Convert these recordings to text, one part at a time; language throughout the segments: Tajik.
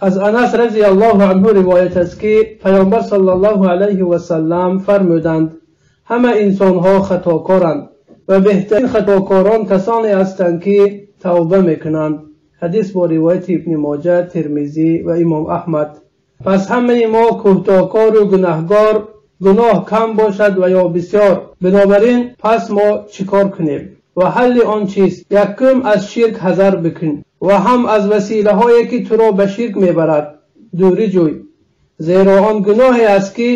از انس رضی الله عنه روایت است که پیامبر صلی الله علیه و سلم فرمودند همه انسان ها خطاکارند و بهترین خطاکاران کسانی هستند که توبه میکنند حدیث با روایت ابن ماجه ترمیزی و امام احمد پس همه ما کوتاکار و گناهگار گناه کم باشد و یا بسیار بنابراین پس ما چیکار کنیم ва ҳалли он чист? Якум аз ширк ҳазар бикун. Ва ҳам аз василаҳое ки туро ба ширк мебарад. Дурӣ ҷӯй зеро он гуноҳе аст ки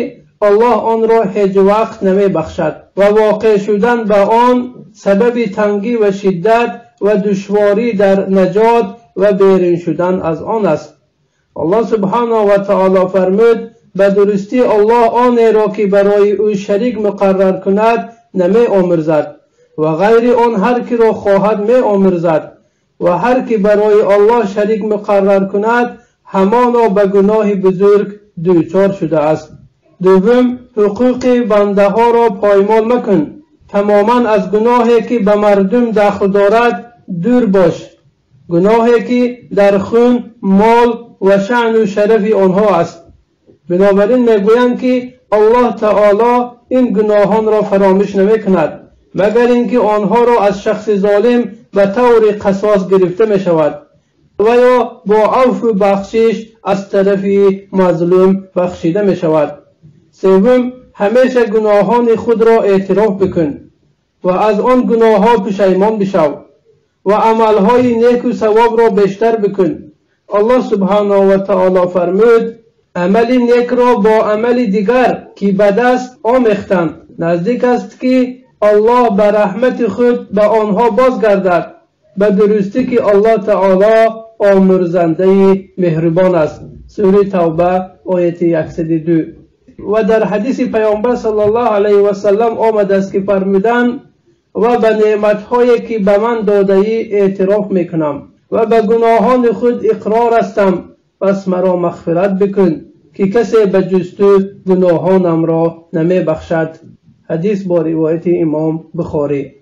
аллоҳ онро ҳеҷ вақт намебахшад. Ва воқеъ шудан ба он сабаби тангӣ ва шиддат ва душворӣ дар наҷот ва берун шудан аз он аст. Аллоҳ субҳанаҳу ва таоло фармуд ба дурустӣ аллоҳ онеро ки барои ӯ шарик муқаррар кунад намеомӯрзад ва ғайри он ҳар киро хоҳад меомирзад ва ҳар кӣ барои оллоҳ шарик муқаррар кунад ҳамоно ба гуноҳи бузург дучор шудааст. Дуввум ҳуқуқи бандаҳоро поймол макун. Тамоман аз гуноҳе ки ба мардум дахл дорад дур бош. Гуноҳе ки дар хун мол ва шаъну шарафи онҳо аст. Бинобар ин мегӯянд ки аллоҳ таоло ин гуноҳонро фаромӯш намекунад магар ин ки онҳоро аз шахси золим ба таври қасос гирифта мешавад. Ва ё бо авфу бахшиш аз тарафи мазлум бахшида мешавад. Севум ҳамеша гуноҳони худро эътироф бикун ва аз он гуноҳҳо пишаймон бишав ва амалҳои неку савобро бештар бикун. Аллоҳ субҳанаҳу ва таоло фармуд амали некро бо амали дигар ки ба даст омехтанд наздик аст ки аллоҳ ба раҳмати худ ба онҳо бозгардад ба дурустӣ ки аллоҳ таоло омӯрзандаи меҳрубон аст. Сури тавба ояти 102 ва дар ҳадиси паёмбар сали аллоҳ алайҳи васалам омадааст ки фармуданд ва ба неъматҳое ки ба ман додаӣ эътироф мекунам ва ба гуноҳони худ иқрор ҳастам пас маро мағфират бикун ки касе ба ҷуз ту гуноҳонамро намебахшад. حدیث با روایت امام بخاری.